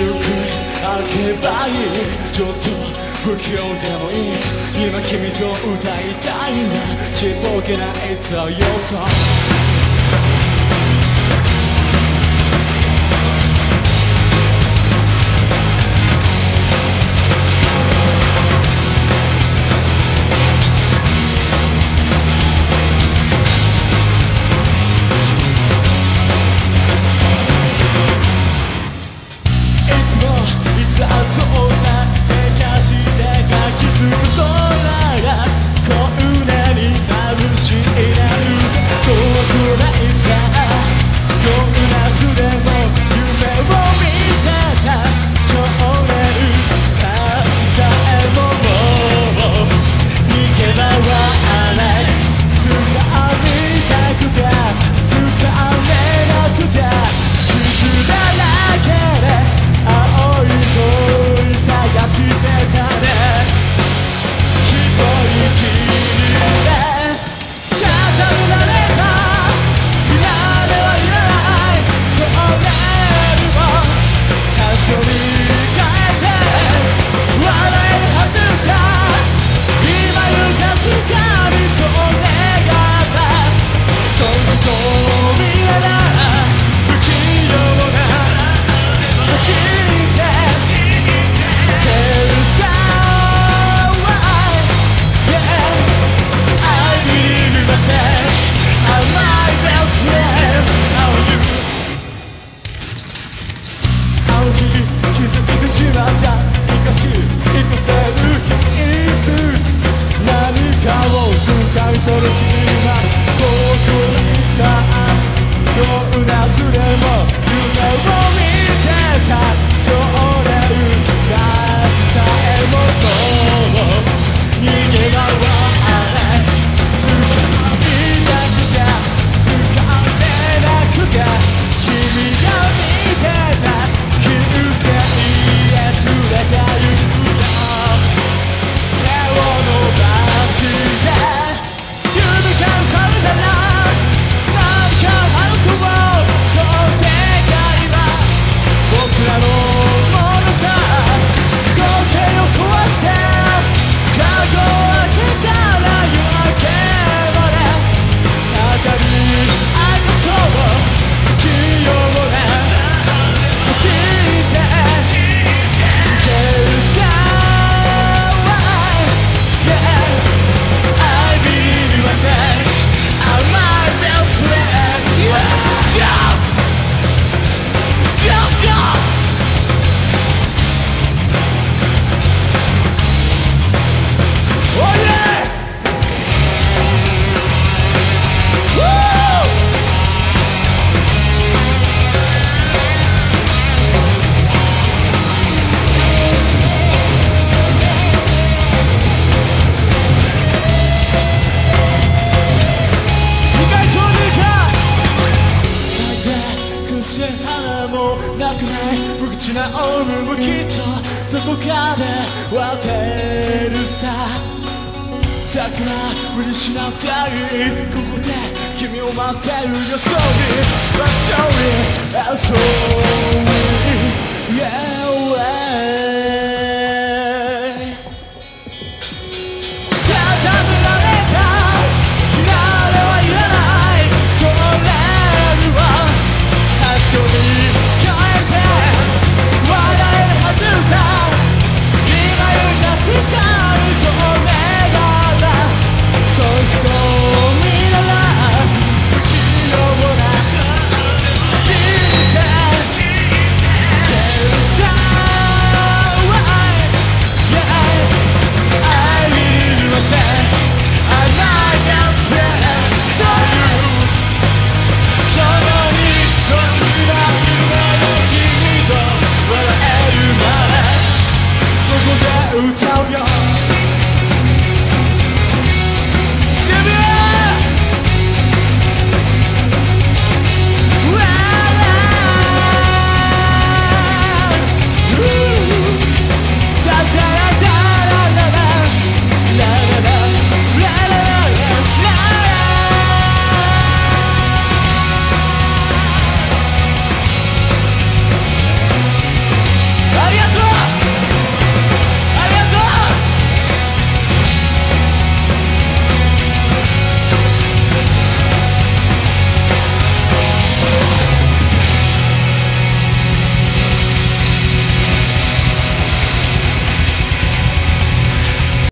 ゆく開けばいい。ちょっと不器用でもいい。今君と歌いたいんだちっぽけないつは要素。無口な女もきっとどこかで割ってるさ。だから無理しなくていい。ここで君を待ってるよ。Sorry, I'm sorry, I'm sorry Yeah,